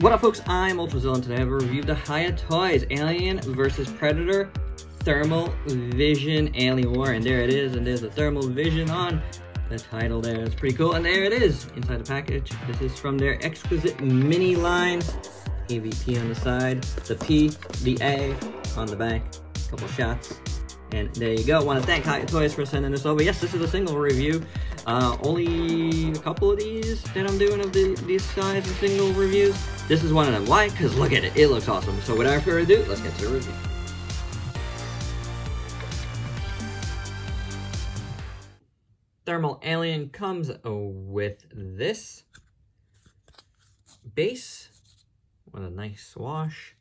What up folks, I'm UltraZilla and today I've reviewed the Hiya Toys Alien vs Predator Thermal Vision Alien War and there it is and there's a thermal vision on the title there. It's pretty cool and there it is inside the package. This is from their exquisite mini line. AVP on the side, the P, the A on the back, a couple shots. And there you go. Want to thank Hiya Toys for sending this over. Yes, this is a single review. Uh, only a couple of these that I'm doing of the, these size of single reviews. This is one of them. Why? Because look at it. It looks awesome. So without further ado, let's get to the review. Thermal Alien comes with this base with a nice wash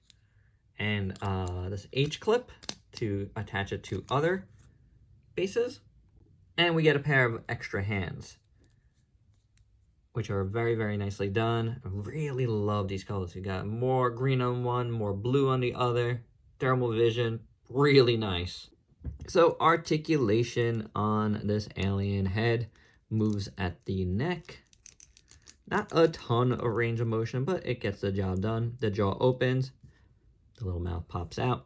and uh, this H-clip to attach it to other bases. And we get a pair of extra hands, which are very, very nicely done. I really love these colors. You got more green on one, more blue on the other. Thermal vision, really nice. So articulation on this alien head moves at the neck. Not a ton of range of motion, but it gets the job done. The jaw opens, the little mouth pops out.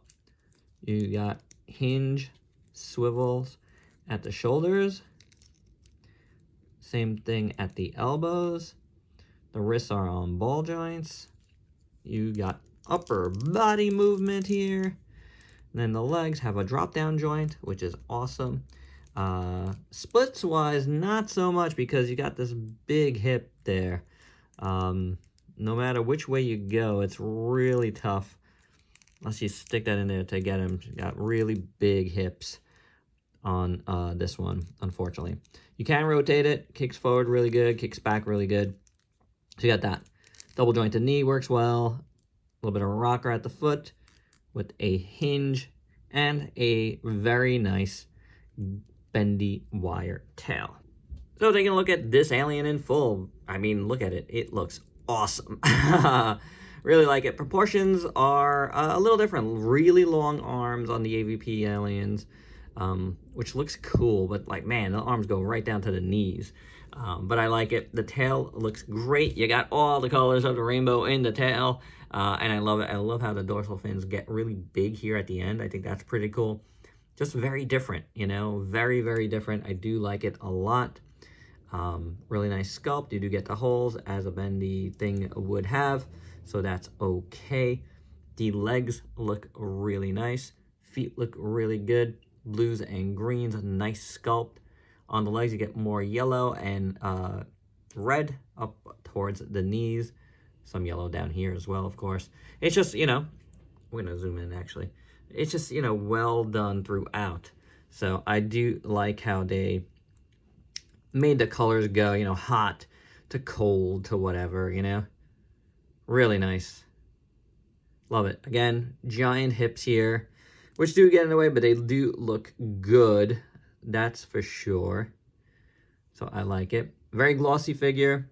You got hinge swivels at the shoulders. Same thing at the elbows. The wrists are on ball joints. You got upper body movement here. And then the legs have a drop down joint, which is awesome. Uh, splits wise, not so much because you got this big hip there. Um, no matter which way you go, it's really tough. Unless you stick that in there to get him. You got really big hips on uh, this one, unfortunately. You can rotate it. Kicks forward really good. Kicks back really good. So you got that. Double jointed knee works well. A little bit of rocker at the foot with a hinge and a very nice bendy wire tail. So taking a look at this alien in full, I mean, look at it. It looks awesome. really like it. Proportions are uh, a little different. Really long arms on the AVP aliens um, which looks cool, but like, man, the arms go right down to the knees. Um, but I like it. The tail looks great. You got all the colors of the rainbow in the tail, uh, and I love it. I love how the dorsal fins get really big here at the end. I think that's pretty cool. Just very different, you know, very, very different. I do like it a lot. Um, really nice sculpt. You do get the holes as a bendy thing would have, so that's okay. The legs look really nice. Feet look really good blues and greens, nice sculpt. On the legs, you get more yellow and uh, red up towards the knees. Some yellow down here as well, of course. It's just, you know, we're going to zoom in, actually. It's just, you know, well done throughout. So I do like how they made the colors go, you know, hot to cold to whatever, you know. Really nice. Love it. Again, giant hips here which do get in the way, but they do look good. That's for sure. So I like it. Very glossy figure.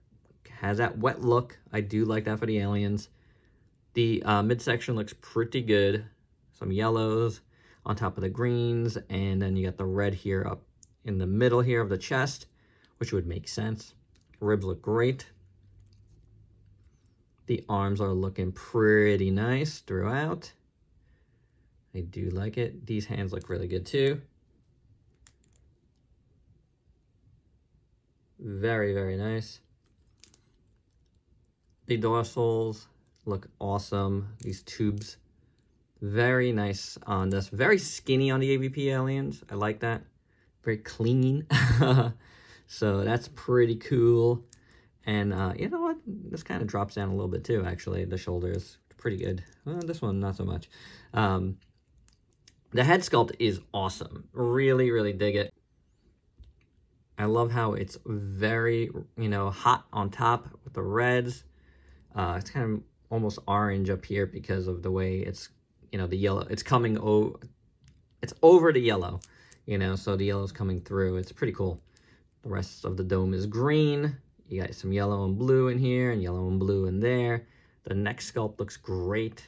Has that wet look. I do like that for the aliens. The uh, midsection looks pretty good. Some yellows on top of the greens. And then you got the red here up in the middle here of the chest, which would make sense. Ribs look great. The arms are looking pretty nice throughout. I do like it. These hands look really good too. Very, very nice. The dorsals look awesome. These tubes, very nice on this. Very skinny on the AVP aliens. I like that. Very clean. so that's pretty cool. And uh, you know what? This kind of drops down a little bit too, actually. The shoulders, pretty good. Well, this one, not so much. Um, the head sculpt is awesome. Really, really dig it. I love how it's very, you know, hot on top with the reds. Uh, it's kind of almost orange up here because of the way it's, you know, the yellow. It's coming, oh, it's over the yellow, you know, so the yellow's coming through. It's pretty cool. The rest of the dome is green. You got some yellow and blue in here and yellow and blue in there. The neck sculpt looks great.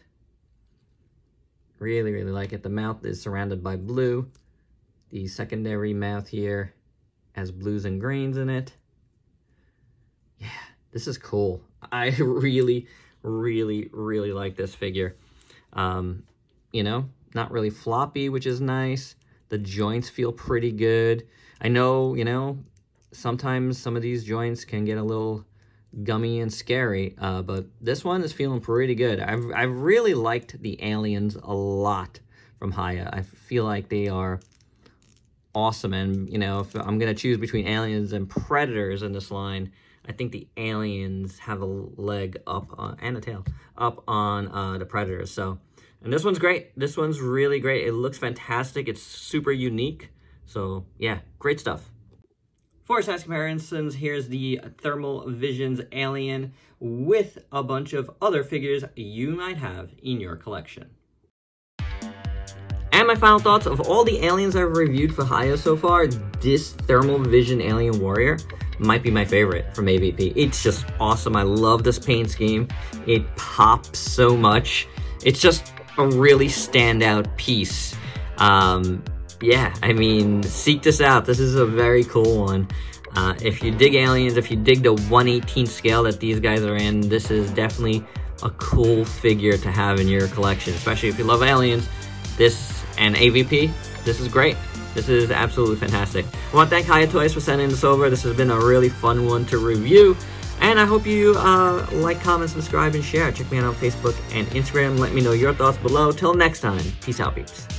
Really, really like it. The mouth is surrounded by blue. The secondary mouth here has blues and greens in it. Yeah, this is cool. I really, really, really like this figure. Um, you know, not really floppy, which is nice. The joints feel pretty good. I know, you know, sometimes some of these joints can get a little gummy and scary, uh, but this one is feeling pretty good. I've, I've really liked the aliens a lot from Hiya. I feel like they are awesome, and, you know, if I'm going to choose between aliens and predators in this line, I think the aliens have a leg up on, and a tail up on uh, the predators. So, and this one's great. This one's really great. It looks fantastic. It's super unique. So yeah, great stuff. For size comparisons, here's the Thermal Visions Alien with a bunch of other figures you might have in your collection. And my final thoughts of all the aliens I've reviewed for Hiya so far, this Thermal Vision Alien Warrior might be my favorite from AVP. It's just awesome. I love this paint scheme. It pops so much. It's just a really standout piece. Um, yeah, I mean, seek this out. This is a very cool one. Uh, if you dig aliens, if you dig the 118 scale that these guys are in, this is definitely a cool figure to have in your collection, especially if you love aliens. This and AVP, this is great. This is absolutely fantastic. I want to thank Hiya Toys for sending this over. This has been a really fun one to review. And I hope you uh, like, comment, subscribe, and share. Check me out on Facebook and Instagram. Let me know your thoughts below. Till next time, peace out, peeps.